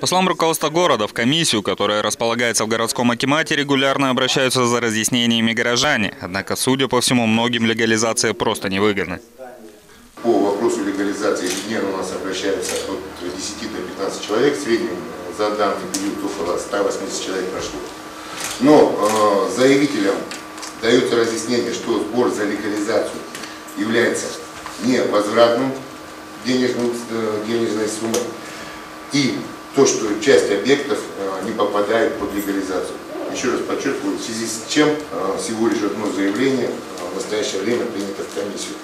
По словам руководства города, в комиссию, которая располагается в городском акимате, регулярно обращаются за разъяснениями горожане. Однако, судя по всему, многим легализация просто невыгодна. По вопросу легализации ежедневно у нас обращаются от 10 до 15 человек, в среднем за данный период около 180 человек прошло. Но э, заявителям дается разъяснение, что сбор за легализацию является невозвратным э, денежной суммой и то, что часть объектов э, не попадает под легализацию. Еще раз подчеркиваю, в связи с чем э, всего лишь одно заявление э, в настоящее время принято в комиссию.